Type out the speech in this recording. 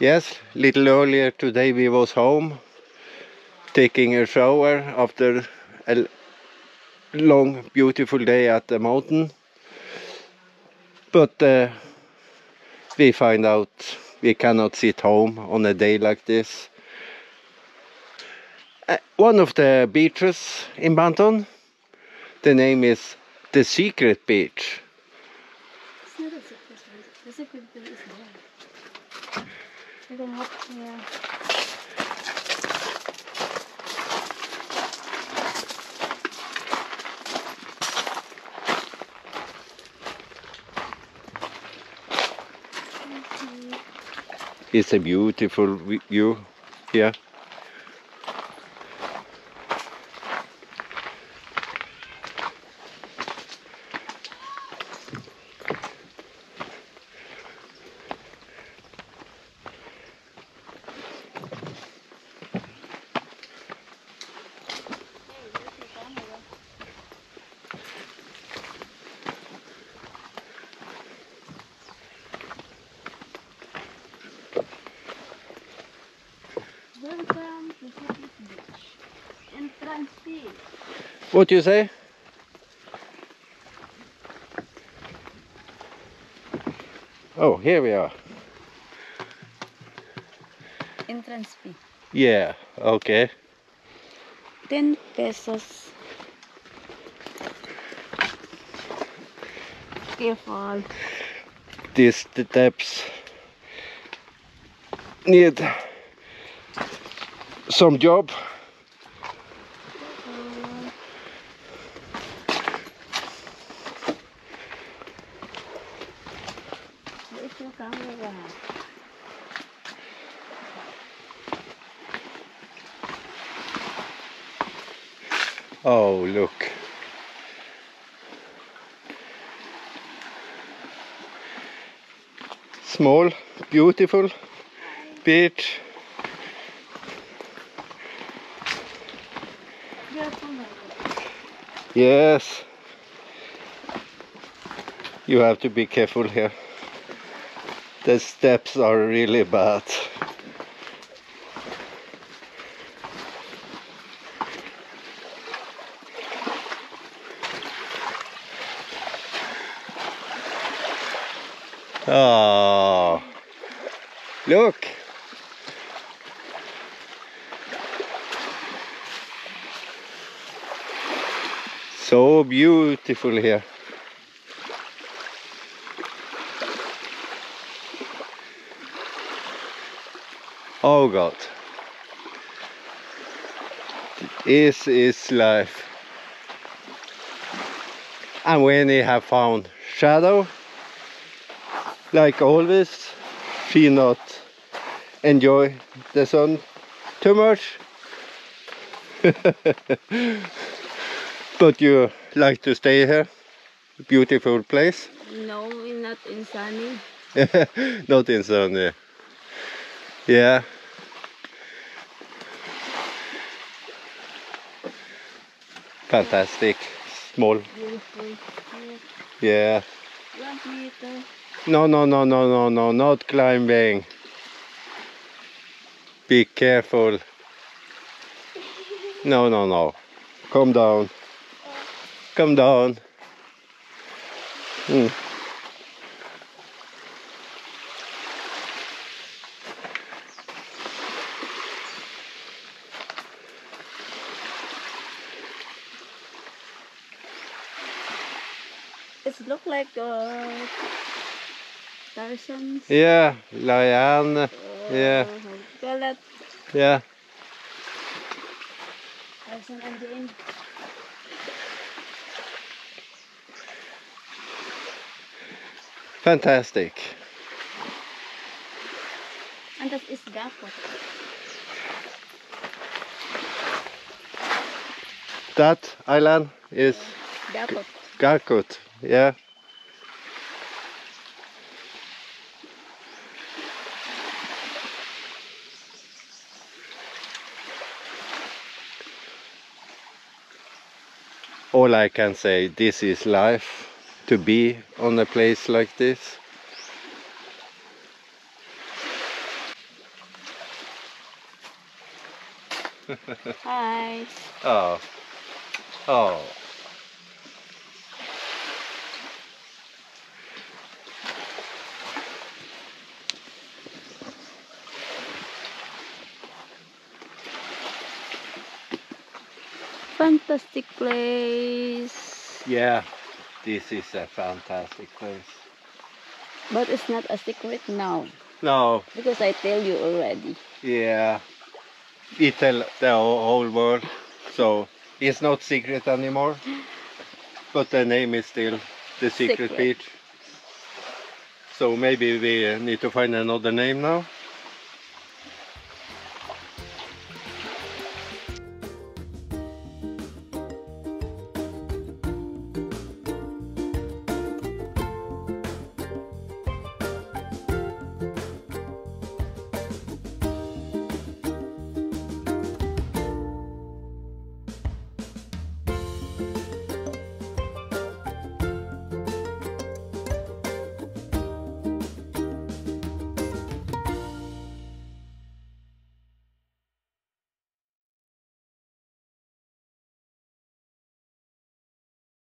Yes, little earlier today we was home taking a shower after a long beautiful day at the mountain. But uh, we find out we cannot sit home on a day like this. Uh, one of the beaches in Banton, the name is the Secret Beach. It's not a secret one. The secret one is there. It's a beautiful vi- view here. Welcome to Secret Beach. Entrance fee. What do you say? Oh, here we are. Entrance fee. Yeah, okay. 10 pesos. Careful. These steps need some job. Oh, look. Small, beautiful beach. Yes. You have to be careful here. The steps are really bad. Oh, look. So beautiful here. Oh God. This is life. And when you have found shadow, like always, she not enjoy the sun too much. but you like to stay here? Beautiful place. No, not in sunny. Not in sun. Yeah. Fantastic. Small. Yeah. No, no, no, no, no, no, not climbing. Be careful. No, no, no. Come down. Come down. Mm. It look like uh, Tarzan's. Yeah, lion. Uh, yeah. how you call that? Yeah. Tarzan and. Fantastic. And that is Gapo. That island is Gapo. Gargut, yeah. All I can say, this is life, to be on a place like this. Hi. Oh. Oh. Fantastic place. Yeah, this is a fantastic place. But it's not a secret now. No, Because I tell you already. yeah. We tell the whole world, so it's not secret anymore. But the name is still the secret, Secret. beach. So maybe we need to find another name now.